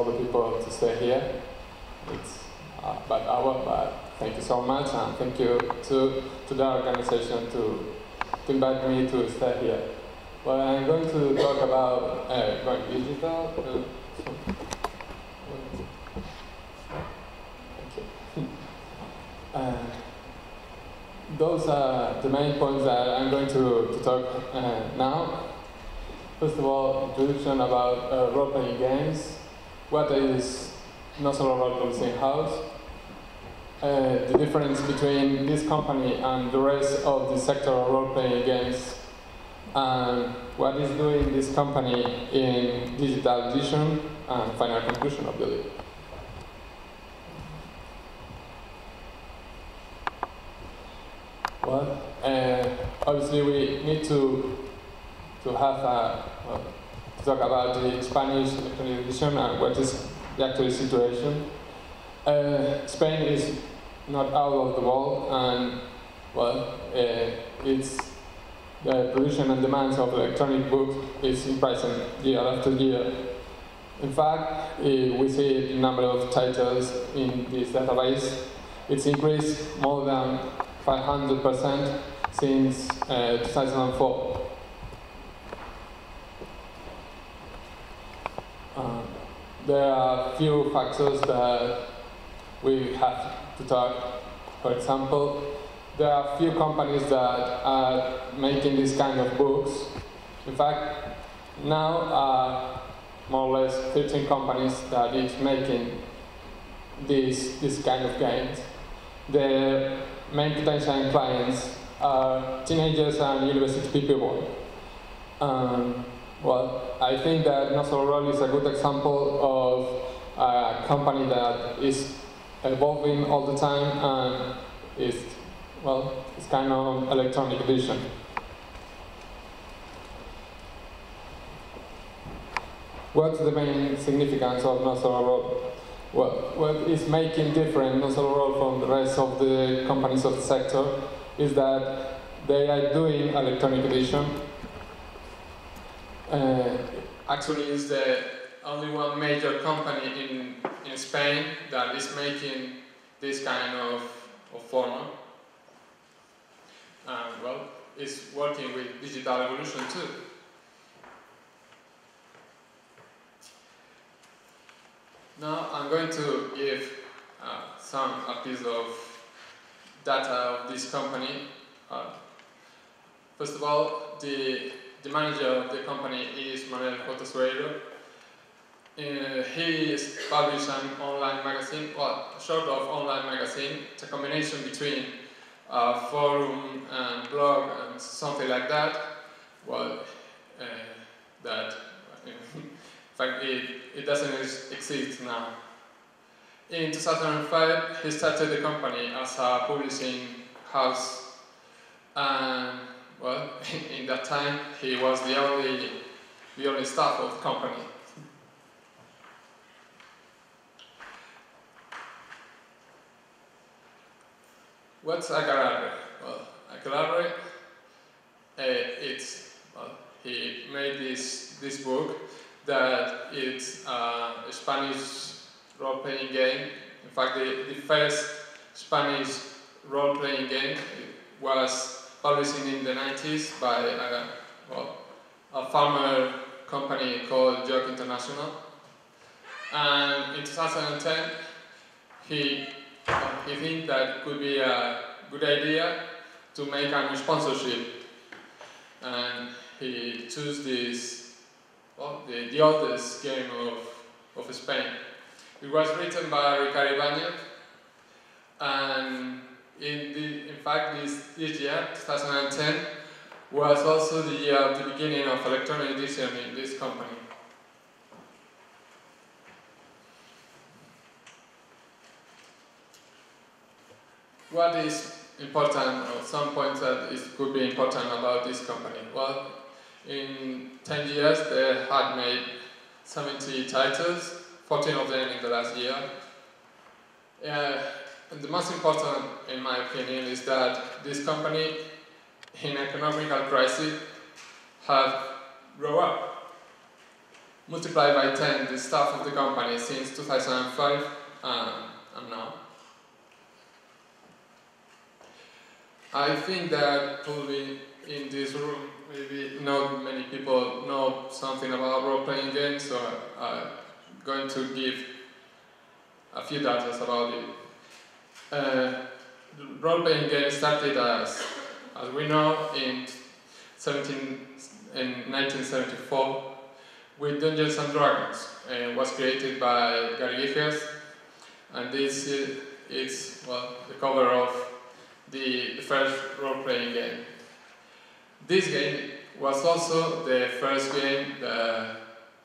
all the people to stay here. It's a bad hour, but thank you so much, and thank you to, to the organization to, to invite me to stay here. Well, I'm going to talk about uh, going digital. Uh, uh, those are the main points that I'm going to, to talk uh, now. First of all, introduction about uh, role-playing games. What is not solo role-playing house? Uh, the difference between this company and the rest of the sector of role-playing games. And what is doing this company in digital edition and final conclusion of the league. Well, uh, obviously we need to to have a, well, talk about the Spanish electronic edition and what is the actual situation. Uh, Spain is not out of the world, and well, uh, it's the production and demands of electronic books is increasing year after year. In fact, we see the number of titles in this database. It's increased more than 500% since uh, 2004. There are a few factors that we have to talk. For example, there are few companies that are making this kind of books. In fact, now are more or less 15 companies that is making this, this kind of games. The main potential clients are teenagers and university people. Um, well, I think that Nosolorol is a good example of a company that is evolving all the time and is, well, it's kind of electronic vision. What's the main significance of Nosolorol? Well, what is making different Nosolorol from the rest of the companies of the sector is that they are doing electronic edition. Uh, actually, it's the only one major company in, in Spain that is making this kind of, of format. Well, it's working with digital evolution too. Now I'm going to give uh, some a piece of data of this company. Uh, first of all, the, the manager of the company is Manuel J. Sueiro. Uh, he is published an online magazine, well, sort of online magazine. It's a combination between a forum and blog and something like that. Well, uh, that in fact, it, it doesn't exist now. In 2005, he started the company as a publishing house, and well, in that time, he was the only, the only staff of the company. What's Akelarre? Well, Akelarre, uh, it's, well, he made this, this book that it's a Spanish role-playing game. In fact, the, the first Spanish role-playing game was published in the 90s by a, well, a farmer company called Joc International. And in 2010, he, he think that it could be a good idea to make a new sponsorship. And he chose this well, the, the oldest game of, of Spain. It was written by Ricardo Ibañez, and in, the, in fact this, this year, 2010, was also the year of the beginning of electronic edition in this company. What is important, or some points that is, could be important about this company? Well, in 10 years, they had made 70 titles, 14 of them in the last year. Uh, the most important, in my opinion, is that this company, in economical crisis, have grown up. multiply by 10 the staff of the company since 2005 um, and now. I think that probably in this room, maybe not many people know something about role-playing games, so I'm going to give a few data about it. Uh, role-playing games started as, as we know, in, 17, in 1974 with Dungeons and Dragons. and was created by Gary Gygax, and this is well the cover of the, the first role-playing game. This game was also the first game that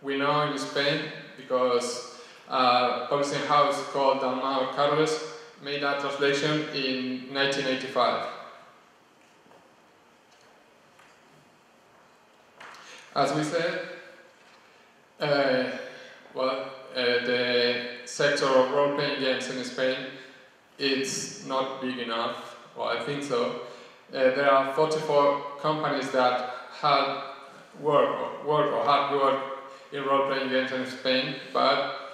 we know in Spain because a publishing house called Dalmau Carles made a translation in 1985. As we said, uh, well, uh, the sector of role-playing games in Spain, it's not big enough. Well, I think so. Uh, there are 44 companies that had work or, work or had work in role-playing games in Spain, but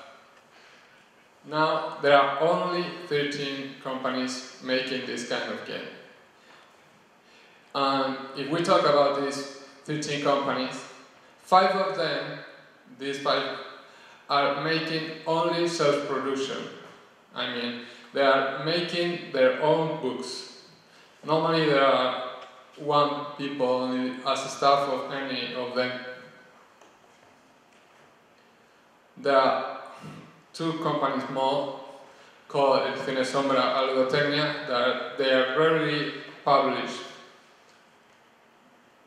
now there are only 13 companies making this kind of game. And if we talk about these 13 companies, five of them, these five, are making only self-production. I mean, they are making their own books. Normally there are one people only as a staff of any of them. There are two companies more called El Cine Sombra Ludotecnia that they are rarely published.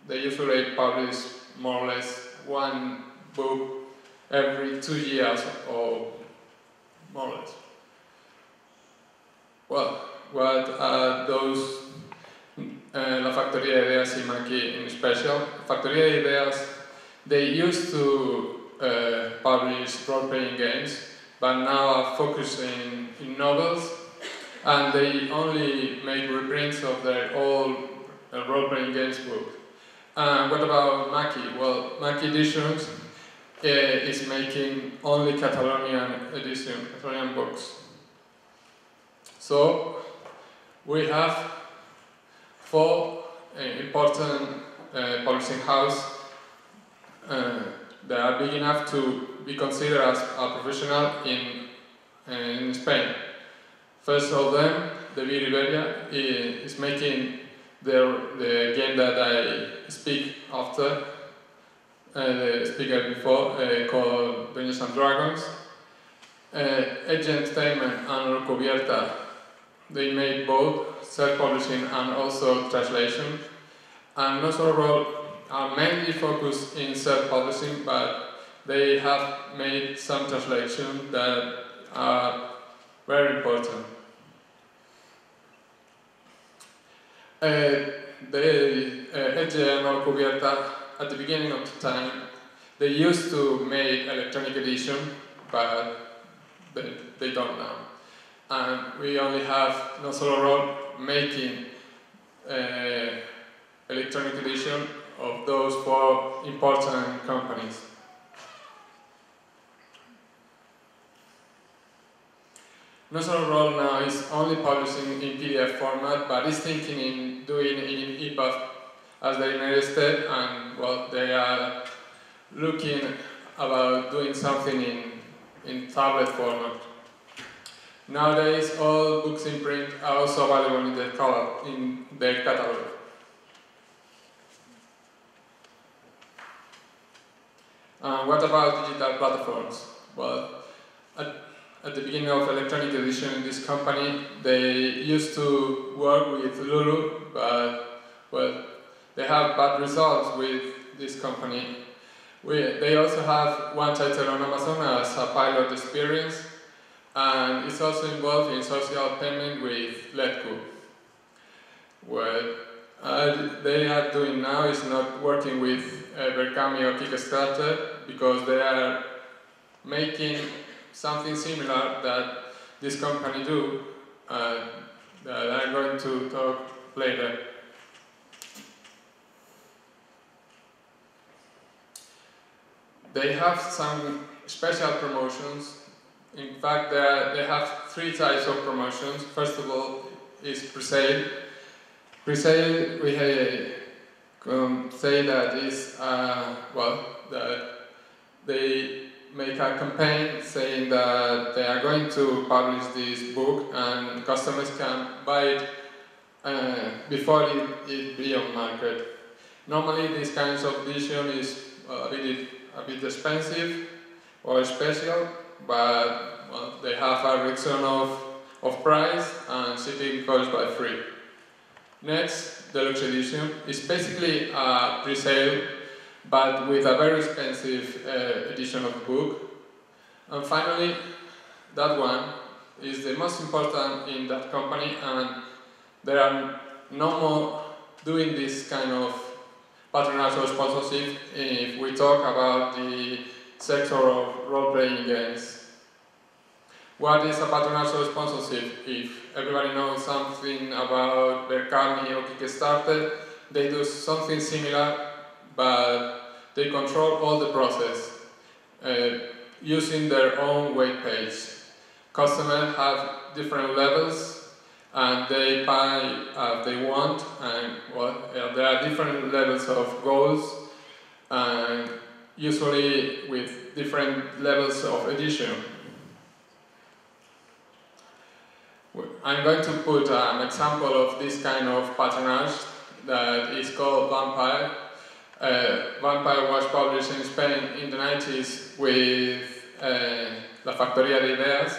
They usually publish more or less one book every two years or more or less. Well, what are those uh, La Factoría de Ideas y Maki in special? Factoría de Ideas, they used to uh, publish role-playing games, but now are focusing in novels, and they only make reprints of their old uh, role-playing games book. And what about Maki? Well, Maki Editions uh, is making only Catalonian edition, Catalonian books. So we have four uh, important uh, publishing houses uh, that are big enough to be considered as a professional in, uh, in Spain. First of them, Devir Iberia, is making the, the game that I speak after, uh, the speaker before, uh, called Dungeons and Dragons. Uh, Edge Entertainment and Holocubierta they made both self-publishing and also translation. And Nosolorol are mainly focused in self-publishing, but they have made some translation that are very important. Uh, they, uh, Holocubierta, at the beginning of the time, they used to make electronic edition, but they, they don't now and we only have Nosolorol making uh, electronic edition of those four important companies. Solo Roll now is only publishing in PDF format, but is thinking in doing in EPUB as the United States, and well, they are looking about doing something in, in tablet format. Nowadays, all books in print are also available in their, in their catalog. Uh, what about digital platforms? Well, at, at the beginning of electronic edition, this company, they used to work with Lulu, but well, they have bad results with this company. We, they also have one title on Amazon as a pilot experience, and it's also involved in social payment with Lektu. What uh, they are doing now is not working with uh, Verkami or Kickstarter because they are making something similar that this company do uh, that I'm going to talk later. they have some special promotions. In fact, they have three types of promotions. First of all, is pre-sale. Pre-sale, we um, say that is uh, well that they make a campaign saying that they are going to publish this book and customers can buy it uh, before it, it be on market. Normally, this kinds of edition is a bit a bit expensive or special, but well, they have a reduction of of price and shipping cost by free. Next, deluxe edition is basically a pre-sale, but with a very expensive uh, edition of the book. And finally, that one is the most important in that company, and there are no more doing this kind of patronage or sponsorship if we talk about the sector of role-playing games. What is a patronage or sponsorship? If everybody knows something about Verkami or Kickstarter, they do something similar, but they control all the process uh, using their own web page. Customers have different levels and they buy as they want and well, there are different levels of goals and usually with different levels of edition. I'm going to put an example of this kind of patronage that is called Vampire. Uh, Vampire was published in Spain in the 90s with uh, La Factoría de Ideas,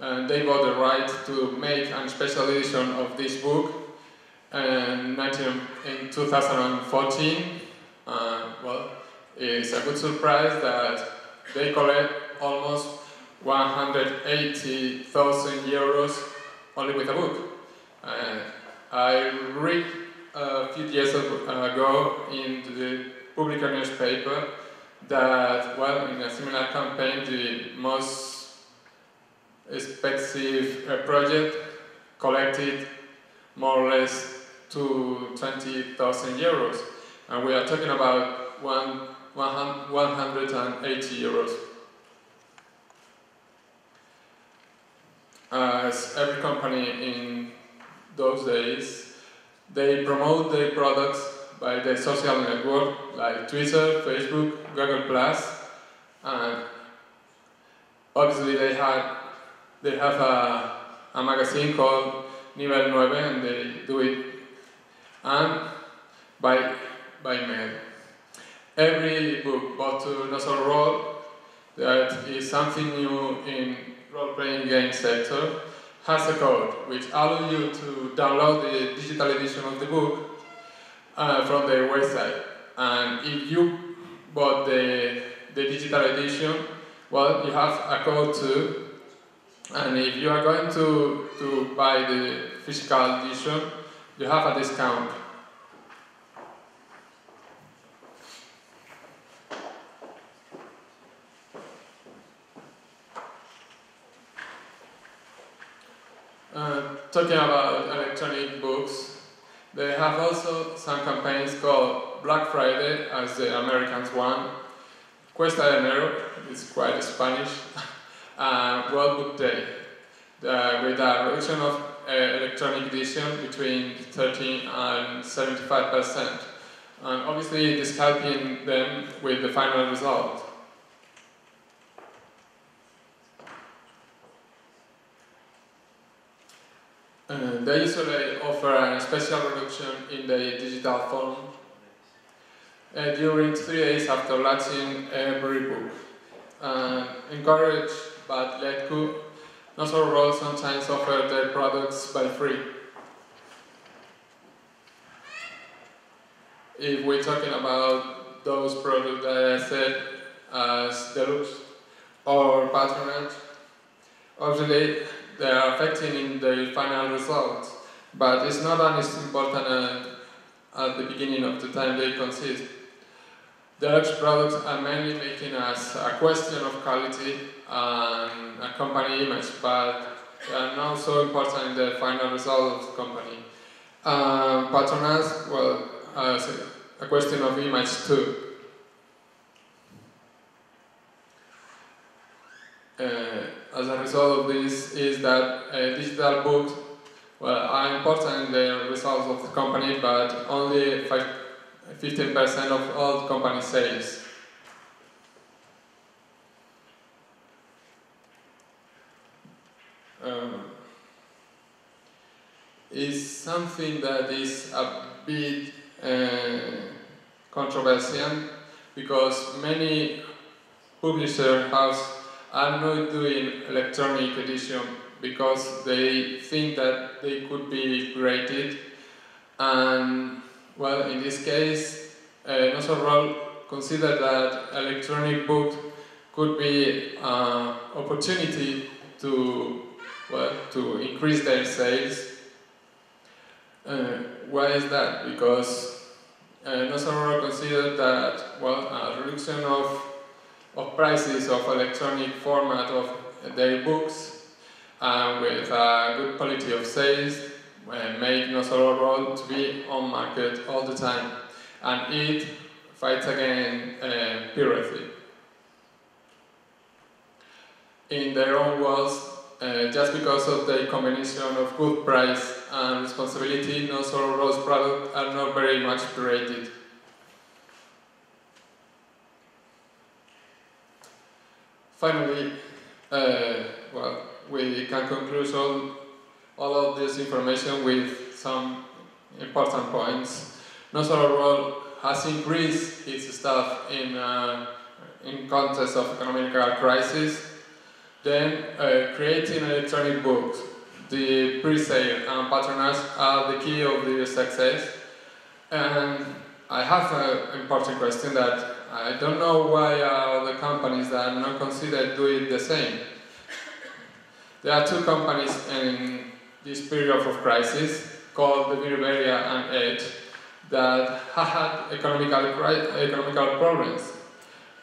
and they bought the right to make a special edition of this book in 2014. Uh, well, it's a good surprise that they collect almost 180,000 euros only with a book. Uh, I read a few years ago in the Publica newspaper that, well, in a similar campaign, the most expensive uh, project collected more or less to 20,000 euros. And we are talking about one, 180 euros. Uh, as every company in those days, they promote their products by the social network like Twitter, Facebook, Google Plus, and obviously they had they have a, a magazine called Nivel 9 and they do it and by by mail. Every book bought to Nosolorol that is something new in role-playing game sector has a code which allows you to download the digital edition of the book uh, from their website. And if you bought the, the digital edition, well, you have a code too. And if you are going to, to buy the physical edition, you have a discount. Uh, talking about electronic books, they have also some campaigns called Black Friday, as the Americans one, Cuesta de Enero, it's quite Spanish, and World Book Day, uh, with a reduction of uh, electronic edition between 13 and 75 percent. And obviously, it is helping them with the final result. They usually offer a special reduction in the digital form uh, during three days after launching every book. Uh, encouraged by Lektu, Nosol Roll sometimes offer their products by free. If we're talking about those products that I said as deluxe or patronage, obviously they are affecting in the final result, but it's not as important uh, at the beginning of the time they consist. The Deluxe products are mainly making us a question of quality and a company image, but they are not so important in the final result of the company. Um, patronage, well, uh, a question of image too. uh, as a result of this is that uh, digital books well, are important in the results of the company, but only 15% of all company sales. Um, is something that is a bit uh, controversial because many publisher houses are not doing electronic edition because they think that they could be created and well in this case uh, consider that electronic book could be an opportunity to well to increase their sales. Uh, why is that? Because uh, consider that well a reduction of of prices of electronic format of their books uh, with a good quality of sales uh, make Nosolorol to be on market all the time and it fights against uh, piracy. In their own words, uh, just because of the combination of good price and responsibility, Nosolorol's products are not very much pirated. Finally, uh, well, we can conclude all, all of this information with some important points. Nosolorol has increased its staff in, uh, in context of economic crisis, then uh, creating electronic books. The pre-sale and patronage are the key of the success. And I have an important question that I don't know why other companies that are not considered do it the same. There are two companies in this period of crisis called the Iberia and Edge that have had economical, economical problems.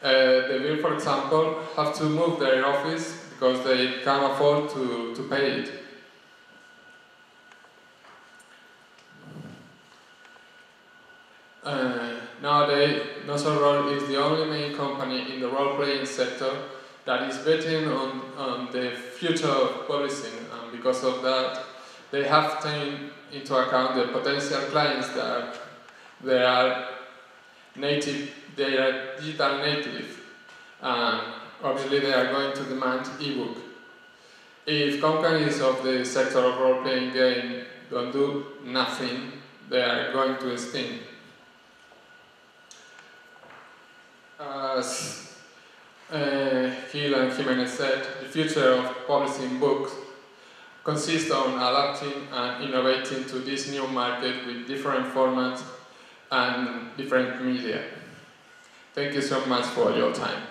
Uh, Devir, for example, have to move their office because they can't afford to, to pay it. Nowadays, Nosolorol is the only main company in the role-playing sector that is betting on, on the future of publishing and because of that they have taken into account the potential clients that they are native, they are digital native and obviously they are going to demand ebook. If companies of the sector of role-playing game don't do nothing, they are going to extinct. As uh, and Jimenez said, the future of publishing books consists on adapting and innovating to this new market with different formats and different media. Thank you so much for your time.